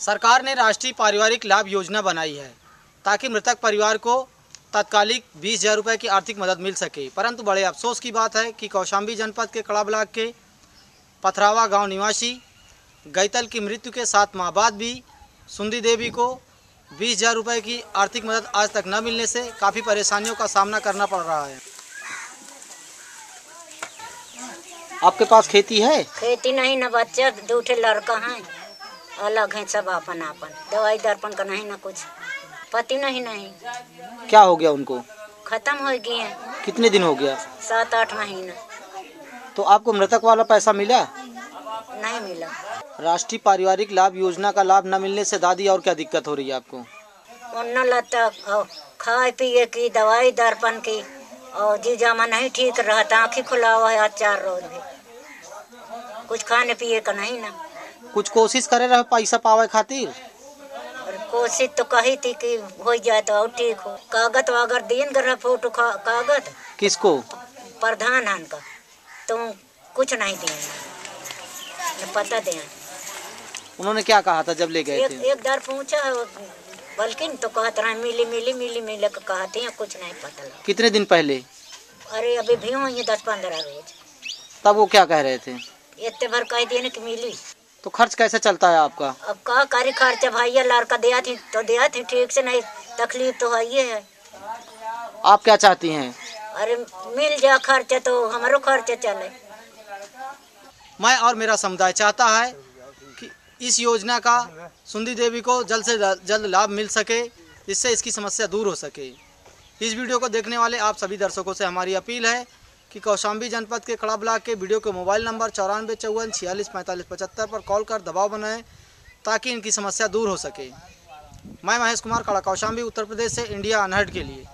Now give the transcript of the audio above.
सरकार ने राष्ट्रीय पारिवारिक लाभ योजना बनाई है ताकि मृतक परिवार को तात्कालिक बीस हज़ार रुपये की आर्थिक मदद मिल सके। परंतु बड़े अफसोस की बात है कि कौशाम्बी जनपद के कड़ा ब्लॉक के पथरावा गाँव निवासी गैतल की मृत्यु के सात माह बाद भी सुंदी देवी को बीस हज़ार रुपये की आर्थिक मदद आज तक न मिलने से काफ़ी परेशानियों का सामना करना पड़ रहा है। आपके पास खेती है? खेती नहीं न बच्चे, दूठे लड़का हैं। अलग हैं सब अपन अपन दवाई दर्पण का नहीं न कुछ। पति नहीं नहीं। क्या हो गया उनको? खत्म हो गए। हैं कितने दिन हो गया? सात आठ महीना। तो आपको मृतक वाला पैसा मिला? नहीं मिला। राष्ट्रीय पारिवारिक लाभ योजना का लाभ न मिलने से दादी और क्या दिक्कत हो रही है आपको? खाए पिए की दवाई दर्पण की और जी जामा नहीं ठीक रहता आँखी खुला हुआ है आज चार रोज भी। कुछ खाने पिए का नहीं ना। कुछ कोशिश करे रहे पैसा पावे खातिर? कोशिश तो कही थी कि हो जाए तो और ठीक हो। कागज़ वगैरह दिन कर फ़ोटो कागज़ किसको? प्रधान हन का तुम कुछ नहीं दिए न पता दिया उन्होंने क्या कहा था जब ले गए एक थे? एक दर पूछा बल्कि तो कहत रहा मिली मिली मिली मिली के कहते हैं कुछ नहीं पता लगा। कितने दिन पहले? अरे अभी भी हुई दस पंद्रह रोज। तब वो क्या कह रहे थे? इतने भर कह दिए ना कि मिली। तो खर्च कैसे चलता है आपका? अब का करे खर्चा भैया लड़का दिया थी तो दिया थी ठीक से नहीं। तकलीफ़ तो है ही है। आप क्या चाहती हैं? अरे मिल जा खर्चा तो हमारो खर्चा चले। मैं और मेरा समुदाय चाहता है कि इस योजना का सुंदी देवी को जल्द से जल्द लाभ मिल सके जिससे इसकी समस्या दूर हो सके। इस वीडियो को देखने वाले आप सभी दर्शकों से हमारी अपील है कि कौशाम्बी जनपद के कड़ा ब्लाक के वीडियो के मोबाइल नंबर चौरानवे चौवन, छियालीस, पैंतालीस, पचहत्तर पर कॉल कर दबाव बनाएँ ताकि इनकी समस्या दूर हो सके। मैं महेश कुमार कड़ा कौशाम्बी, उत्तर प्रदेश से इंडिया अनहर्ड के लिए।